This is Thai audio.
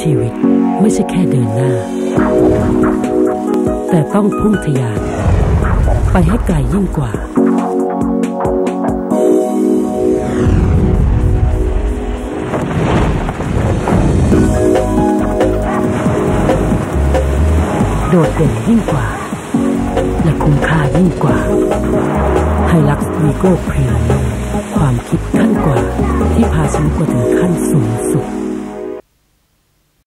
ชีวิตไม่ใช่แค่เดินหน้า แต่ต้องพุ่งทะยานไปให้ไกลยิ่งกว่า โดดเด่นยิ่งกว่า และคุ้มค่ายิ่งกว่าไฮลักซ์วีโก้พรีความคิดขั้นกว่าที่พาฉันกว่าถึงขั้นสูงสุด